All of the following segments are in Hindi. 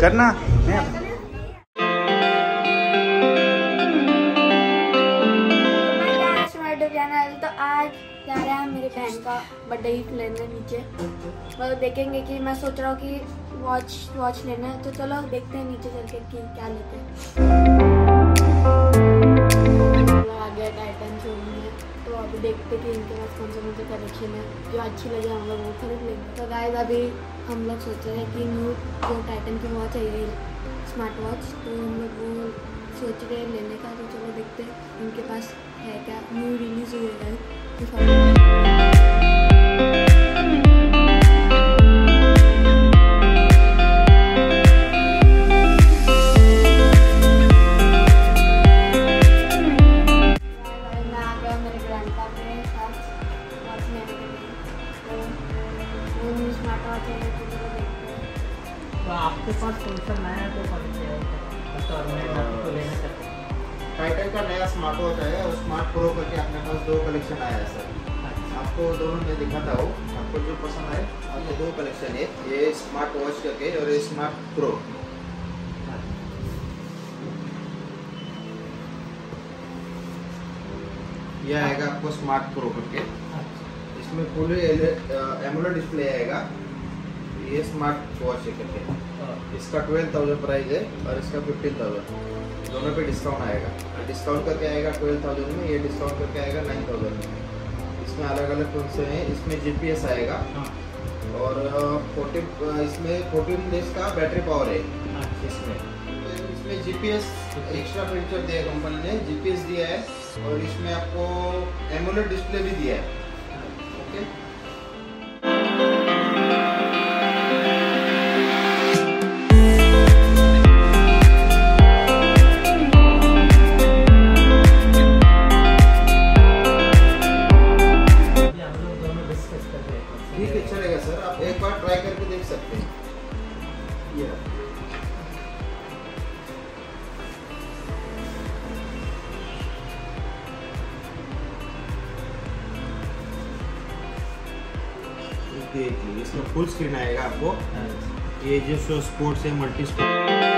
करना? नहीं। तो आज जा रहे हैं मेरी बहन का बर्थडे गिफ्ट लेने नीचे। मतलब देखेंगे कि मैं सोच रहा हूँ कि वॉच वॉच लेना है। तो चलो देखते हैं नीचे चल के कि क्या लेते हैं। आ गया टाइटन शोरूम में। तो अभी देखते हैं कि इनके पास कौन सा सा कलेक्शन है। जो अच्छी लगे हम लोग वो खरीद लेंगे तो गाइस अभी हम लोग सोच रहे हैं कि न्यू जो टाइटन की वॉच आई है स्मार्ट वॉच तो हम लोग वो सोच रहे हैं लेने का तो चलो देखते हैं उनके पास है क्या? न्यू रिलीज़ हुई है तो आपके पास कौन नया है तो चाहता हूँ। का नया स्मार्ट वॉच आया है और स्मार्ट प्रो करके अपने पास दो कलेक्शन आया है सर आपको दोनों में दिखाता हूँ आपको जो पसंद आए आपको दो कलेक्शन है ये स्मार्ट वॉच करके और ये स्मार्ट प्रो ये आएगा आपको स्मार्ट प्रो करके। इसमें फुल एमोलेड डिस्प्ले आएगा। ये स्मार्ट वॉच है करके। इसका ट्वेल्व थाउज़ेंड प्राइस है और इसका फिफ्टीन थाउज़ेंड दोनों पे डिस्काउंट आएगा। डिस्काउंट करके आएगा ट्वेल्व थाउज़ेंड में ये डिस्काउंट करके आएगा नाइन थाउज़ेंड में। इसमें अलग अलग कौन से हैं इसमें जीपीएस आएगा। और फोर्टीन इसमें फोर्टीन डेज़ का बैटरी पावर है। इसमें। तो इसमें जीपीएस एक्स्ट्रा फीचर दिया है कंपनी ने जीपीएस दिया है। और इसमें आपको एमोलेड डिस्प्ले भी दिया है। ओके हैं। देखिए इसमें फुल स्क्रीन आएगा आपको। ये जो स्पोर्ट्स है मल्टी स्पोर्ट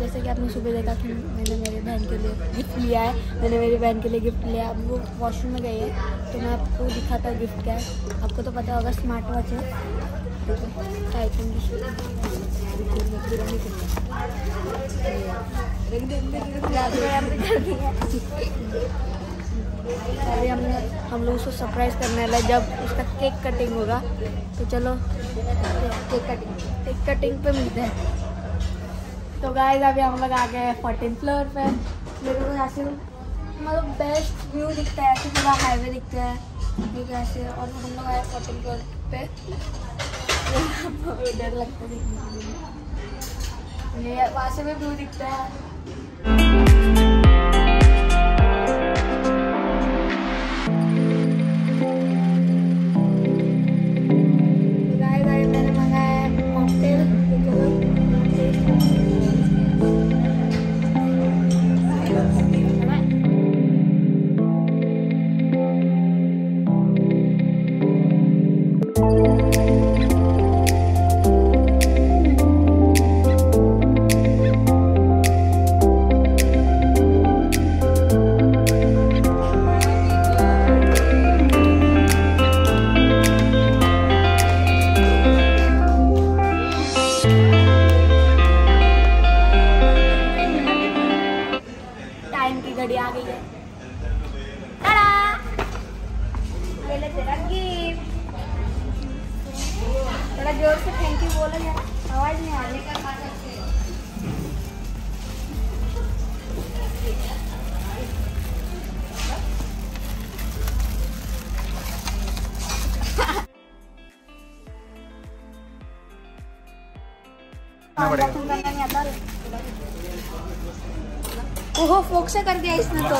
जैसे कि आपने सुबह देखा कि मैंने मेरी बहन के लिए गिफ्ट लिया है, मैंने मेरी बहन के लिए गिफ्ट लिया अब वो वॉशरूम में गई है तो मैं आपको दिखाता हूँ गिफ्ट क्या है। आपको तो पता होगा स्मार्ट वॉच है। अभी हमने हम लोग उसको सरप्राइज़ करने वाला है। जब उसका केक कटिंग होगा तो चलो केक कटिंग केक कटिंग पे मिलते हैं। तो गाइस अभी हम लोग आ गए फोर्टीन फ्लोर पे। मेरे को ऐसे से मतलब बेस्ट व्यू दिखता है ऐसे पूरा हाईवे दिखता है। ठीक है ऐसे। और हम लोग आए फोर्टीन फ्लोर पे। डर लगता है देखने ये वहाँ से भी व्यू दिखता है। थोड़ा ज़ोर से थैंक यू बोलो यार आवाज़ नहीं आ रही। ओहो फोक से कर दिया इसने तो।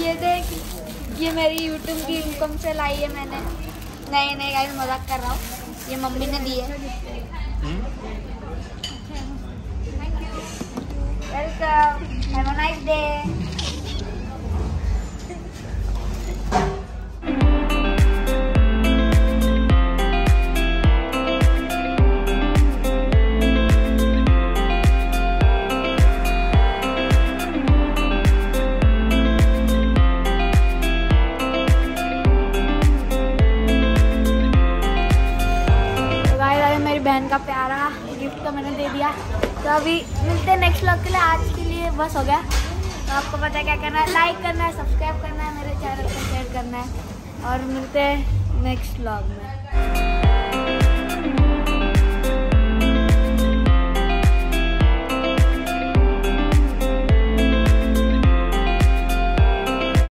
ये देख ये मेरी यूट्यूब की इनकम से लाई है मैंने। नहीं नहीं गाइस मज़ाक कर रहा हूँ। ये मम्मी ने दी है। Welcome have a nice day gift तो मैंने दे दिया। तो अभी मिलते हैं नेक्स्ट व्लॉग के लिए। आज के लिए बस हो गया। तो आपको पता है क्या करना है? लाइक करना है सब्सक्राइब करना है, मेरे चैनल को शेयर करना है। और मिलते हैं नेक्स्ट व्लॉग में।